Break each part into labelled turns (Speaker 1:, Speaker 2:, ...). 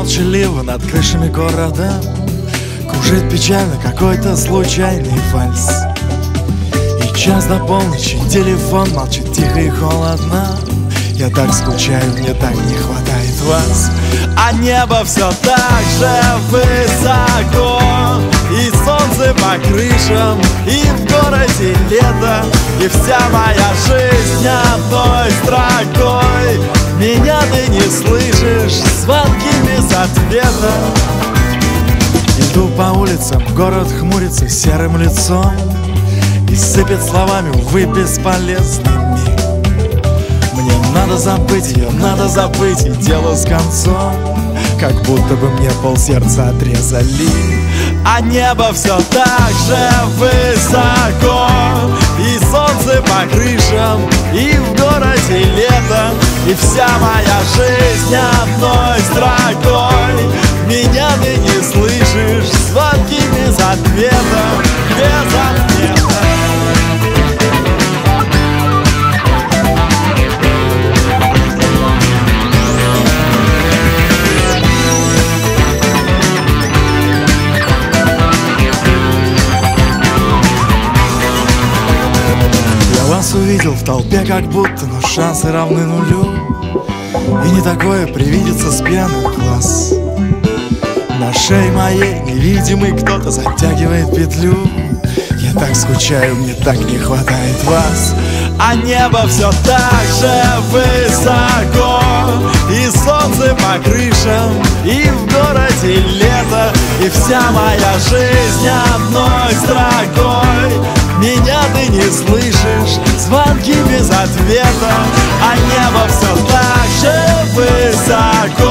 Speaker 1: молчаливо над крышами города. Кружит печально какой-то случайный вальс. И час до полночи телефон молчит тихо и холодно. Я так скучаю, мне так не хватает вас. А небо все так же высоко. И солнце по крышам, и в городе лето. И вся моя жизнь одной строкой. Меня ты не слышишь, улицам, город хмурится серым лицом И сыпет словами, увы, бесполезными Мне надо забыть ее, надо забыть и дело с концом. Как будто бы мне полсердца отрезали. А небо все так же высоко. И солнце по крышам, и в городе лето. И вся моя жизнь одной строкой. Меня ты не слышишь, ответа Без ответа Я вас увидел в толпе как будто, но шансы равны нулю. И не такое привидится с пьяных глаз На шее моей невидимый кто-то затягивает петлю. Я так скучаю, мне так не хватает вас. А небо все так же высоко. И солнце по крышам, и в городе лето. И вся моя жизнь одной строкой. Меня ты не слышишь, звонки без ответа. А небо все так же высоко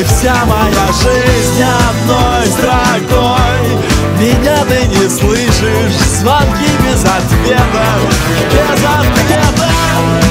Speaker 1: И вся моя жизнь одной строкой. Меня ты не слышишь, звонки без ответа. Без ответа